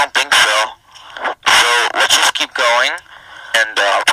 don't think so. So let's just keep going, and uh,